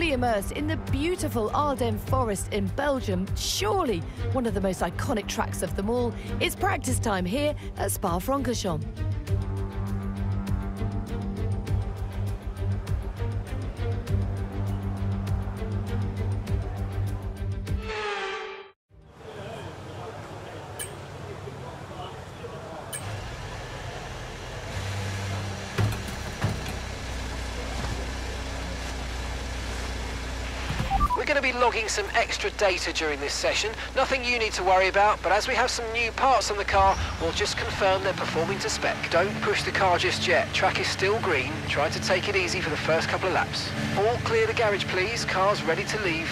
fully immersed in the beautiful Ardennes forest in Belgium, surely one of the most iconic tracks of them all. It's practice time here at Spa-Francorchamps. Going to be logging some extra data during this session. Nothing you need to worry about, but as we have some new parts on the car, we'll just confirm they're performing to spec. Don't push the car just yet. Track is still green. Try to take it easy for the first couple of laps. All clear the garage, please. Car's ready to leave.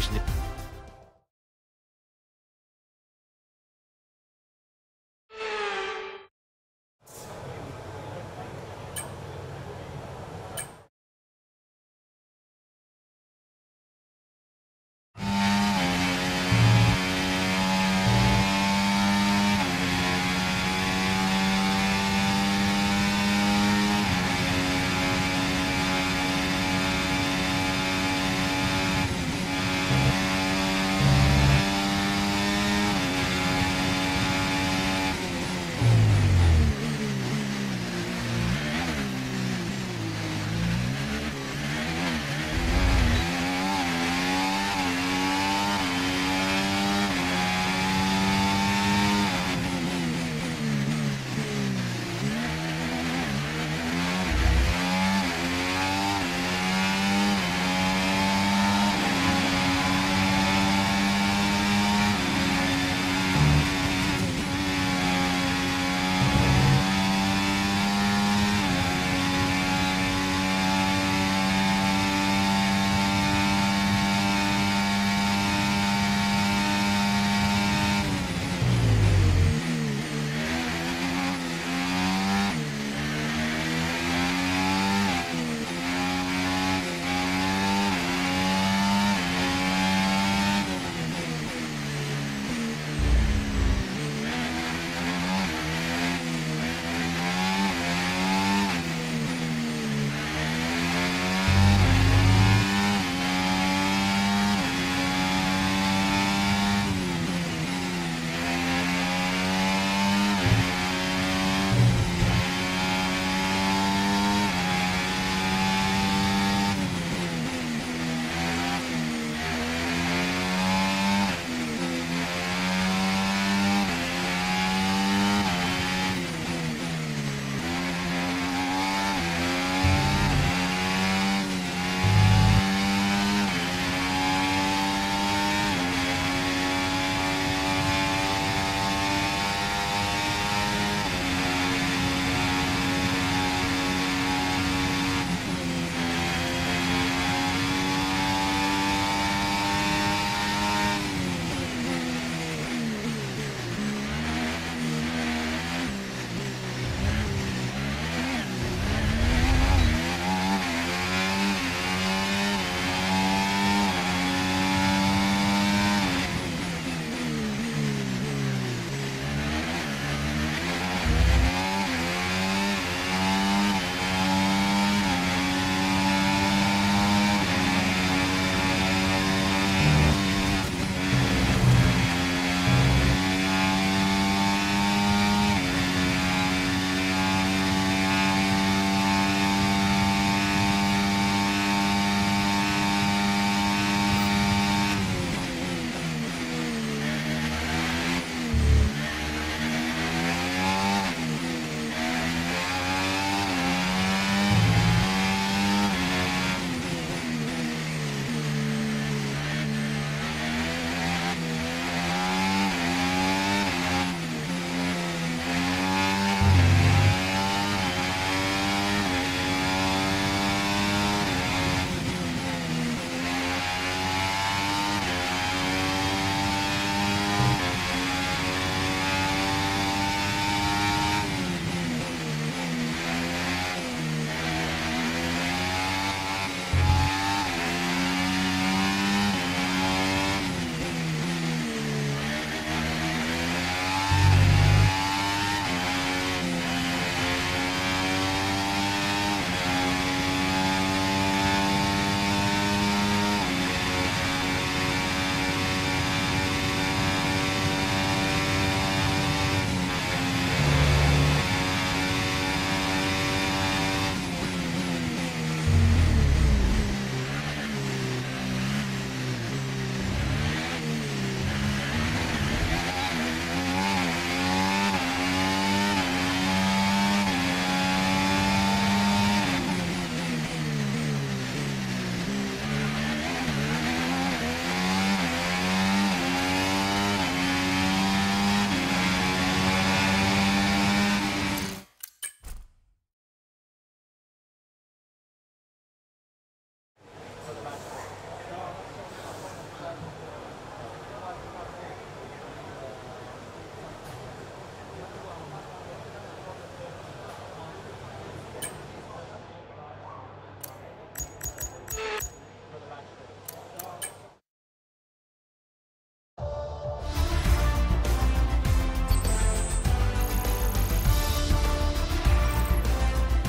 Session.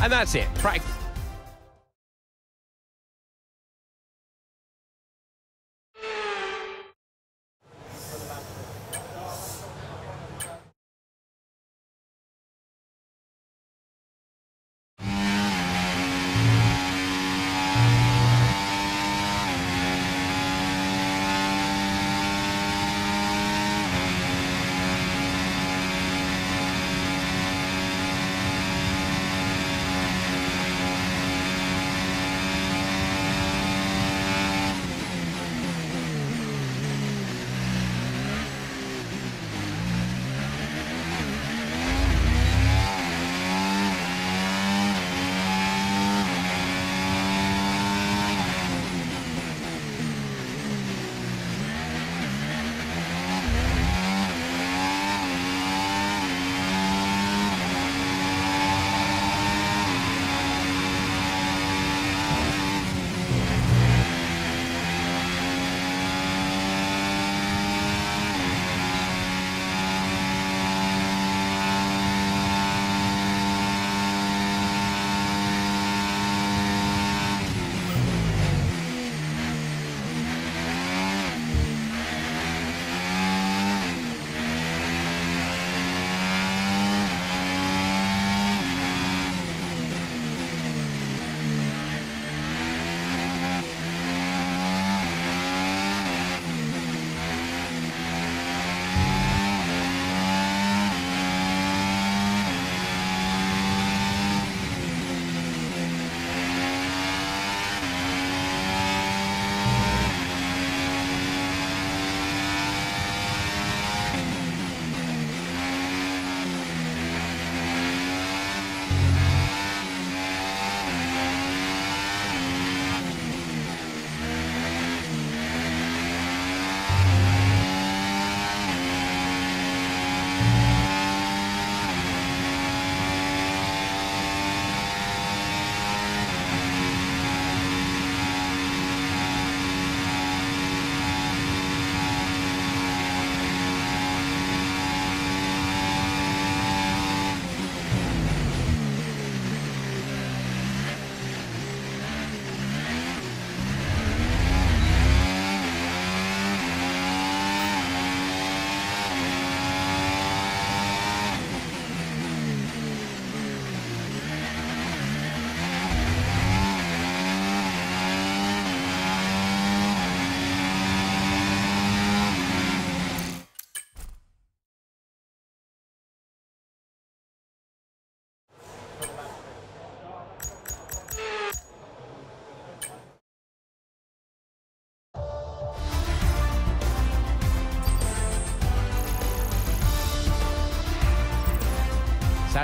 And that's it. Practice.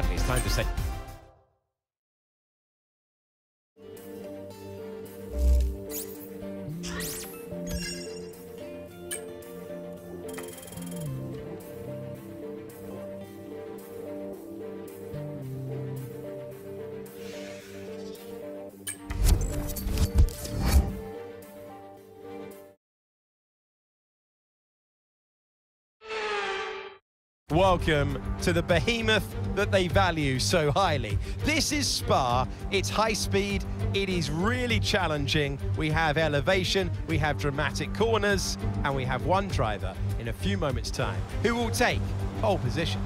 It's time to say. Welcome to the behemoth that they value so highly. This is Spa. It's high speed. It is really challenging. We have elevation, we have dramatic corners, and we have one driver in a few moments' time who will take pole position.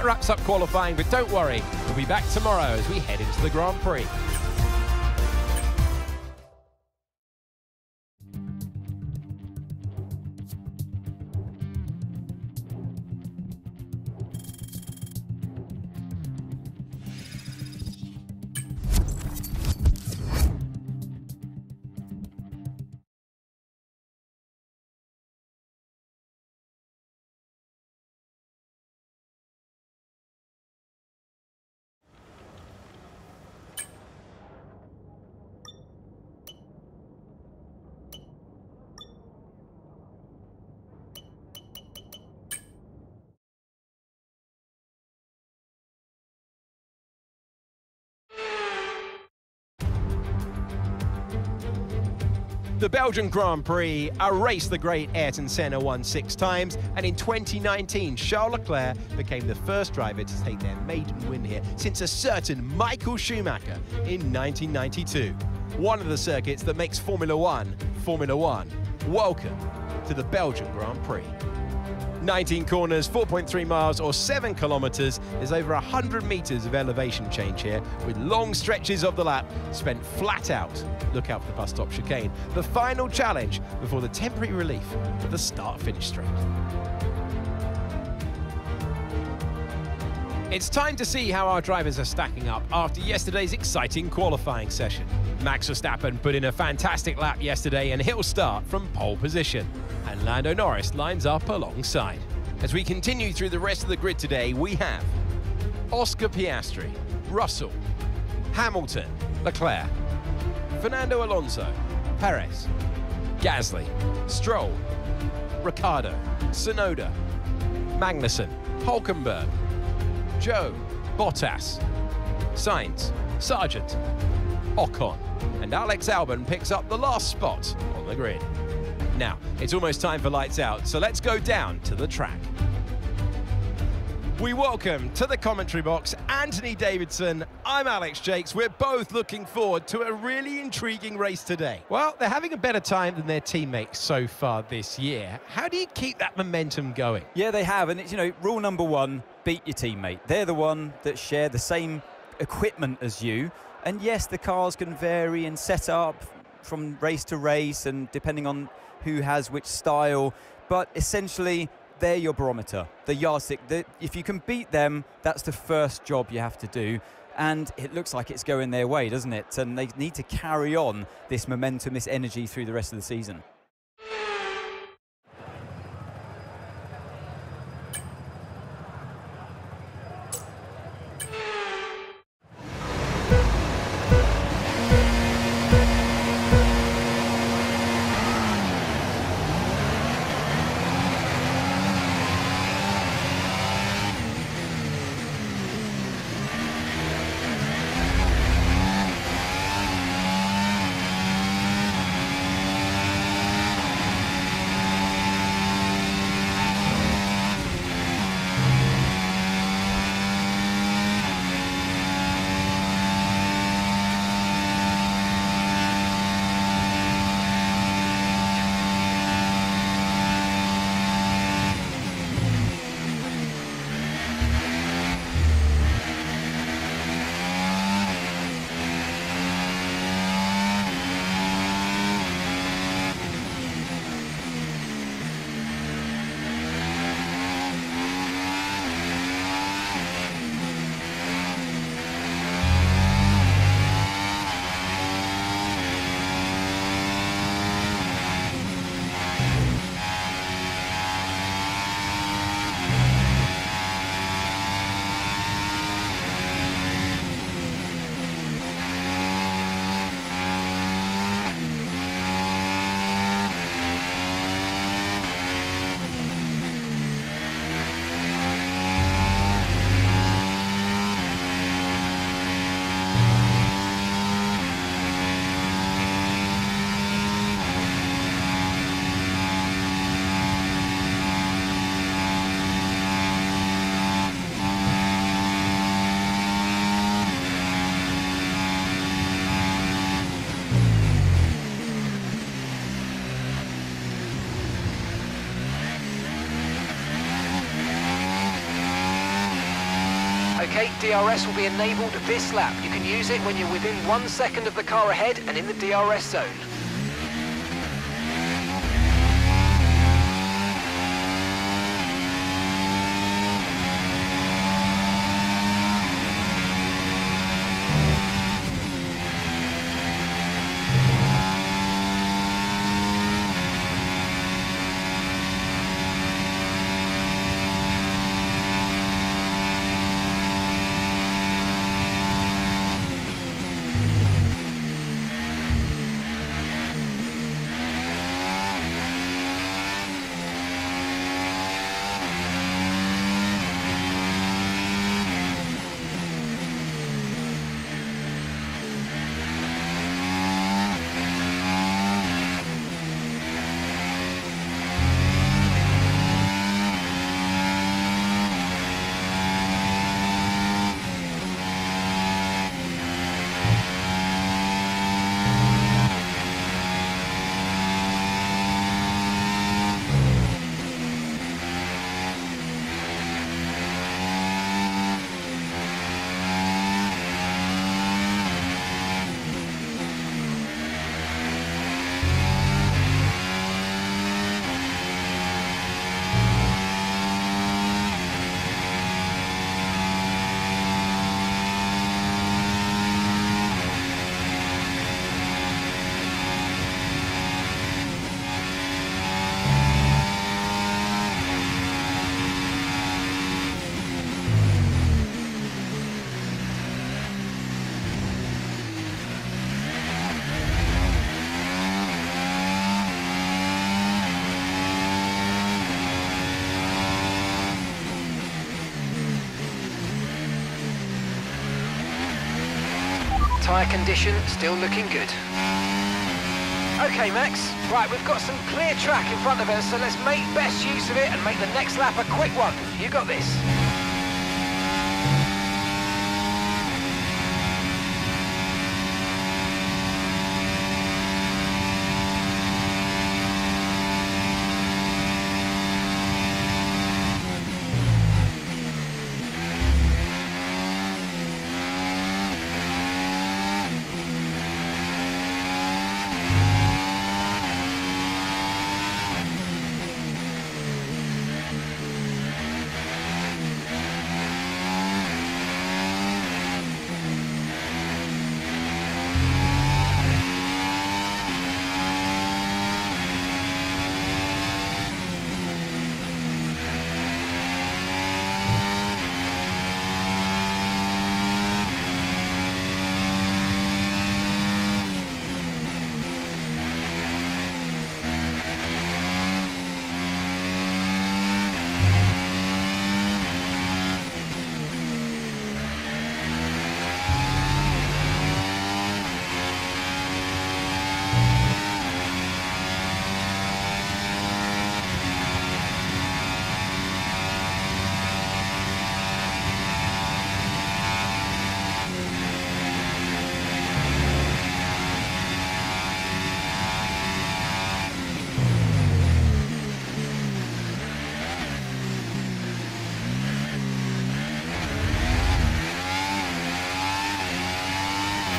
That wraps up qualifying, but don't worry, we'll be back tomorrow as we head into the Grand Prix. The Belgian Grand Prix, a race the great Ayrton Senna won six times, and in 2019, Charles Leclerc became the first driver to take their maiden win here since a certain Michael Schumacher in 1992. One of the circuits that makes Formula One, Formula One. Welcome to the Belgian Grand Prix. 19 corners, 4.3 miles or 7 kilometres. There's over 100 metres of elevation change here with long stretches of the lap spent flat out. Look out for the bus stop chicane. The final challenge before the temporary relief of the start-finish straight. It's time to see how our drivers are stacking up after yesterday's exciting qualifying session. Max Verstappen put in a fantastic lap yesterday and he'll start from pole position. And Lando Norris lines up alongside. As we continue through the rest of the grid today, we have Oscar Piastri, Russell, Hamilton, Leclerc, Fernando Alonso, Perez, Gasly, Stroll, Ricciardo, Tsunoda, Magnussen, Hulkenberg, Zhou, Bottas, Sainz, Sargeant, Ocon, and Alex Albon picks up the last spot on the grid. Now, it's almost time for lights out, so let's go down to the track. We welcome to the commentary box Anthony Davidson. I'm Alex Jacques. We're both looking forward to a really intriguing race today. Well, they're having a better time than their teammates so far this year. How do you keep that momentum going? Yeah, they have. And it's, you know, rule number one beat your teammate. They're the one that share the same equipment as you. And yes, the cars can vary in setup from race to race and depending on who has which style. But essentially, they're your barometer, the yardstick. The, if you can beat them, that's the first job you have to do. And it looks like it's going their way, doesn't it? And they need to carry on this momentum, this energy through the rest of the season. DRS will be enabled this lap. You can use it when you're within one second of the car ahead and in the DRS zone. Tyre condition still looking good. Okay, Max. Right, we've got some clear track in front of us, so let's make best use of it and make the next lap a quick one. You got this.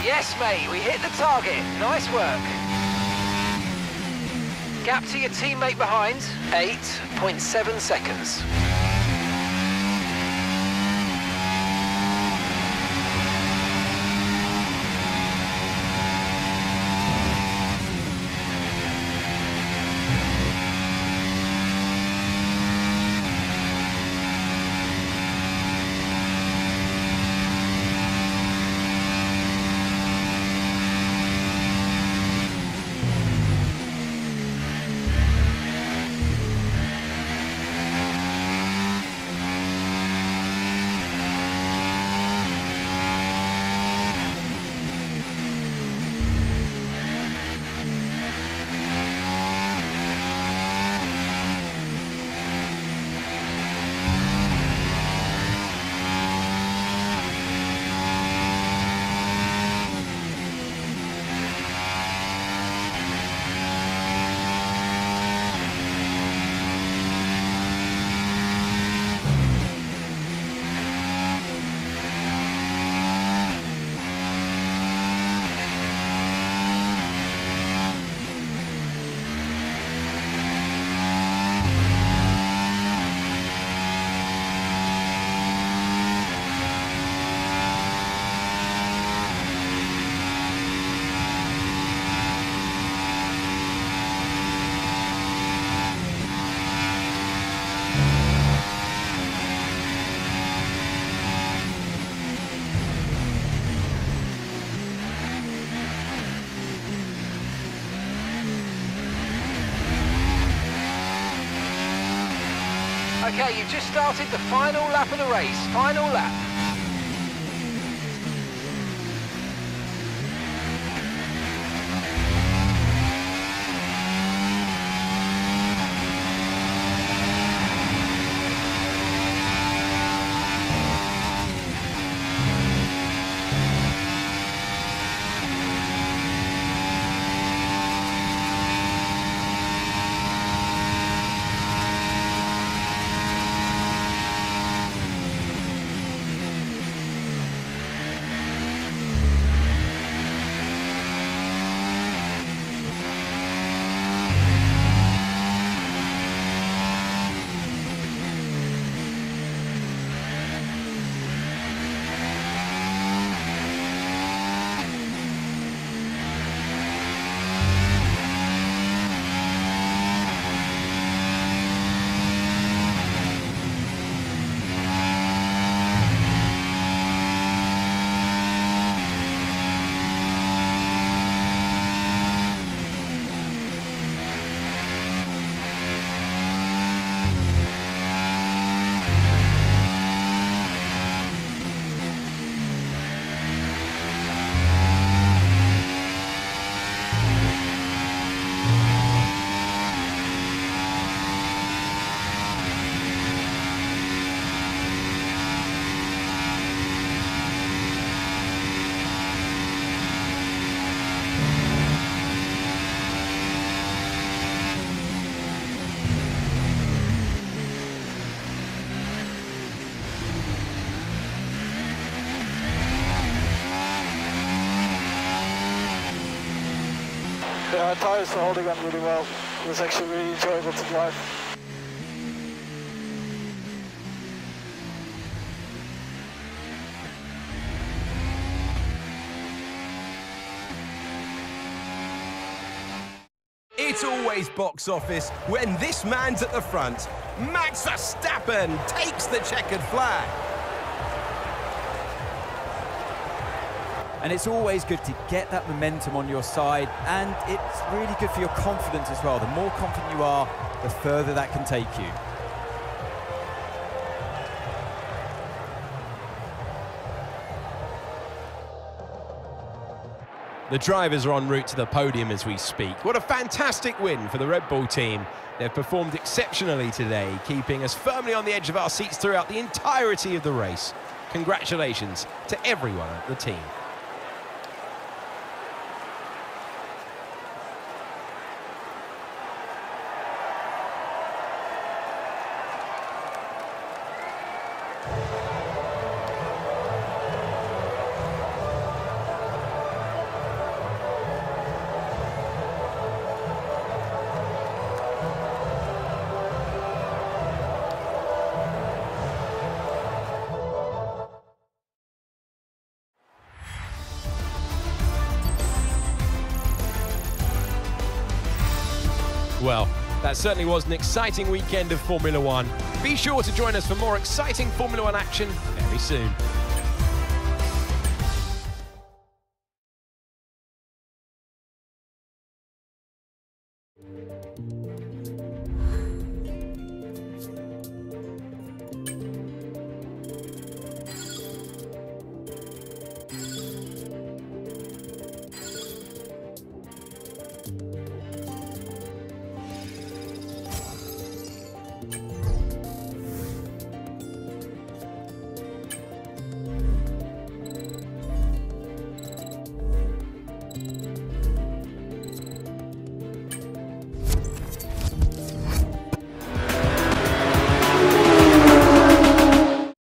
Yes, mate, we hit the target. Nice work. Gap to your teammate behind, 8.7 seconds. Okay, you've just started the final lap of the race. Final lap. Yeah, tyres were holding on really well. It was actually really enjoyable to drive. It's always box office when this man's at the front. Max Verstappen takes the checkered flag. And it's always good to get that momentum on your side, and it's really good for your confidence as well. The more confident you are, the further that can take you. The drivers are en route to the podium as we speak. What a fantastic win for the Red Bull team. They've performed exceptionally today, keeping us firmly on the edge of our seats throughout the entirety of the race. Congratulations to everyone at the team. Well, that certainly was an exciting weekend of Formula One. Be sure to join us for more exciting Formula One action very soon.